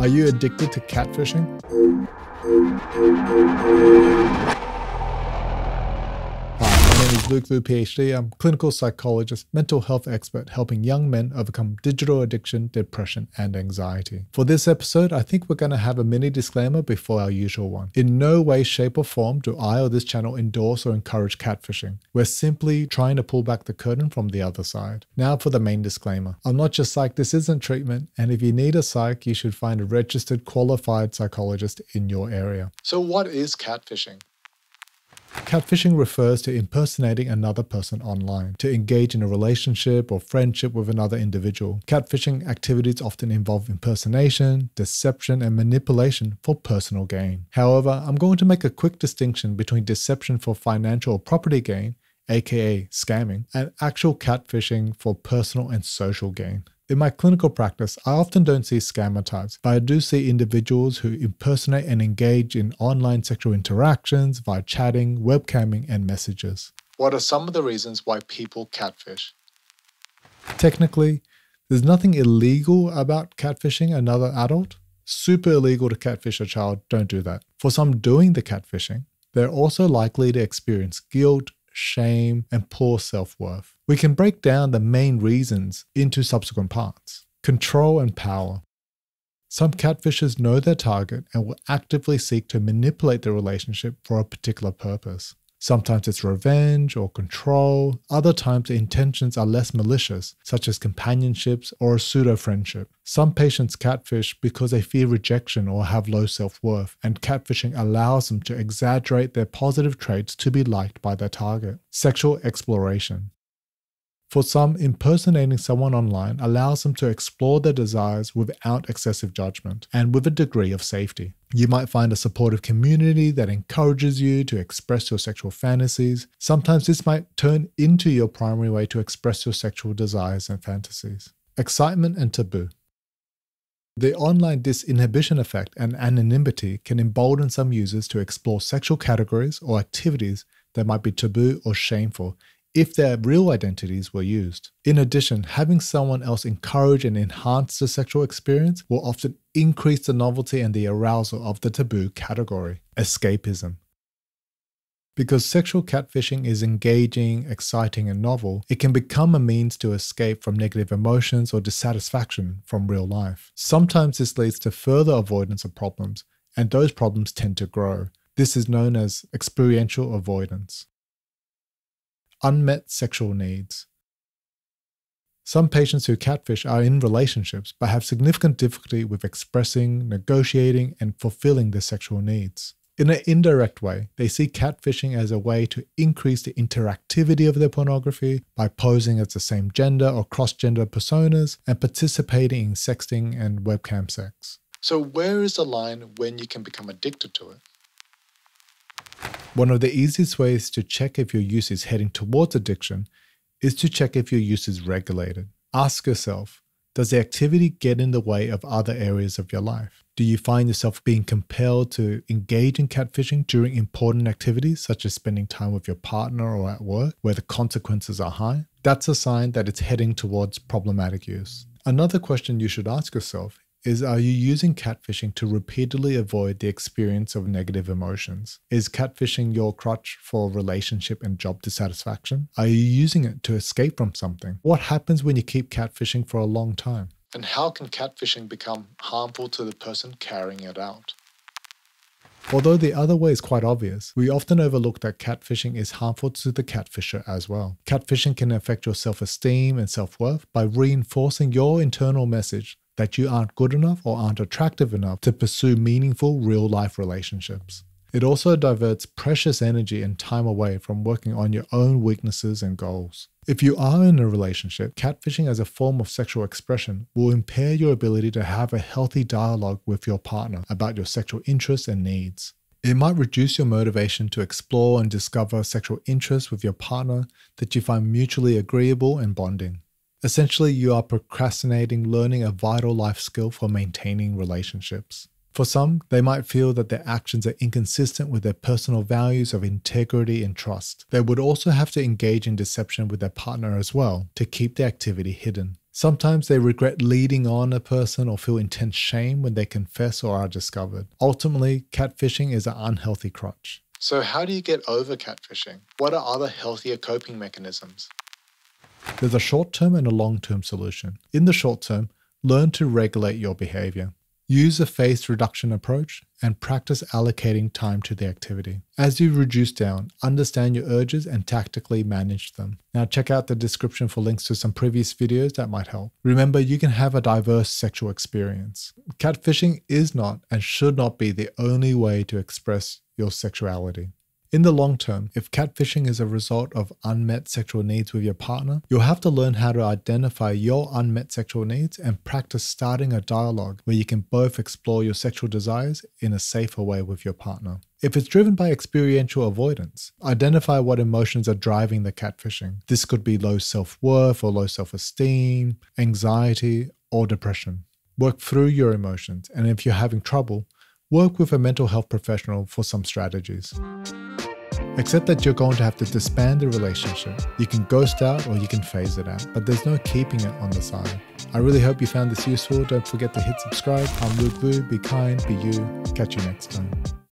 Are you addicted to catfishing? Luke Vu, PhD. I'm clinical psychologist, mental health expert, helping young men overcome digital addiction, depression, and anxiety. For this episode, I think we're going to have a mini disclaimer before our usual one. In no way, shape, or form do I or this channel endorse or encourage catfishing. We're simply trying to pull back the curtain from the other side. Now for the main disclaimer. I'm not just psych, this isn't treatment, and if you need a psych, you should find a registered, qualified psychologist in your area. So, what is catfishing? Catfishing refers to impersonating another person online to engage in a relationship or friendship with another individual. Catfishing activities often involve impersonation, deception, and manipulation for personal gain. However, I'm going to make a quick distinction between deception for financial or property gain, aka scamming, and actual catfishing for personal and social gain. In my clinical practice, I often don't see scammer types, but I do see individuals who impersonate and engage in online sexual interactions via chatting, webcamming, and messages. What are some of the reasons why people catfish? Technically, there's nothing illegal about catfishing another adult. Super illegal to catfish a child, don't do that. For some doing the catfishing, they're also likely to experience guilt, shame, and poor self worth. We can break down the main reasons into subsequent parts control and power. Some catfishers know their target and will actively seek to manipulate the relationship for a particular purpose. Sometimes it's revenge or control. Other times the intentions are less malicious, such as companionships or a pseudo friendship. Some patients catfish because they fear rejection or have low self worth, and catfishing allows them to exaggerate their positive traits to be liked by their target. Sexual exploration. For some, impersonating someone online allows them to explore their desires without excessive judgment and with a degree of safety. You might find a supportive community that encourages you to express your sexual fantasies. Sometimes this might turn into your primary way to express your sexual desires and fantasies. Excitement and taboo. The online disinhibition effect and anonymity can embolden some users to explore sexual categories or activities that might be taboo or shameful, if their real identities were used. In addition, having someone else encourage and enhance the sexual experience will often increase the novelty and the arousal of the taboo category. Escapism. Because sexual catfishing is engaging, exciting, and novel, it can become a means to escape from negative emotions or dissatisfaction from real life. Sometimes this leads to further avoidance of problems, and those problems tend to grow. This is known as experiential avoidance unmet sexual needs. Some patients who catfish are in relationships but have significant difficulty with expressing, negotiating, and fulfilling their sexual needs. In an indirect way, they see catfishing as a way to increase the interactivity of their pornography by posing as the same gender or cross gender personas and participating in sexting and webcam sex. So, where is the line when you can become addicted to it? One of the easiest ways to check if your use is heading towards addiction is to check if your use is regulated. Ask yourself Does the activity get in the way of other areas of your life? Do you find yourself being compelled to engage in catfishing during important activities, such as spending time with your partner or at work, where the consequences are high? That's a sign that it's heading towards problematic use. Another question you should ask yourself is are you using catfishing to repeatedly avoid the experience of negative emotions? Is catfishing your crutch for relationship and job dissatisfaction? Are you using it to escape from something? What happens when you keep catfishing for a long time? And how can catfishing become harmful to the person carrying it out? Although the other way is quite obvious, we often overlook that catfishing is harmful to the catfisher as well. Catfishing can affect your self esteem and self worth by reinforcing your internal message that you aren't good enough or aren't attractive enough to pursue meaningful real life relationships. It also diverts precious energy and time away from working on your own weaknesses and goals. If you are in a relationship, catfishing as a form of sexual expression will impair your ability to have a healthy dialogue with your partner about your sexual interests and needs. It might reduce your motivation to explore and discover sexual interests with your partner that you find mutually agreeable and bonding. Essentially, you are procrastinating learning a vital life skill for maintaining relationships. For some, they might feel that their actions are inconsistent with their personal values of integrity and trust. They would also have to engage in deception with their partner as well to keep the activity hidden. Sometimes they regret leading on a person or feel intense shame when they confess or are discovered. Ultimately, catfishing is an unhealthy crutch. So, how do you get over catfishing? What are other healthier coping mechanisms? There's a short term and a long term solution. In the short term, learn to regulate your behavior. Use a phased reduction approach and practice allocating time to the activity. As you reduce down, understand your urges and tactically manage them. Now, check out the description for links to some previous videos that might help. Remember, you can have a diverse sexual experience. Catfishing is not and should not be the only way to express your sexuality. In the long term, if catfishing is a result of unmet sexual needs with your partner, you'll have to learn how to identify your unmet sexual needs and practice starting a dialogue where you can both explore your sexual desires in a safer way with your partner. If it's driven by experiential avoidance, identify what emotions are driving the catfishing. This could be low self worth or low self esteem, anxiety, or depression. Work through your emotions, and if you're having trouble, work with a mental health professional for some strategies. Accept that you're going to have to disband the relationship. You can ghost out or you can phase it out, but there's no keeping it on the side. I really hope you found this useful. Don't forget to hit subscribe. I'm Luke Vu. Be kind, be you. Catch you next time.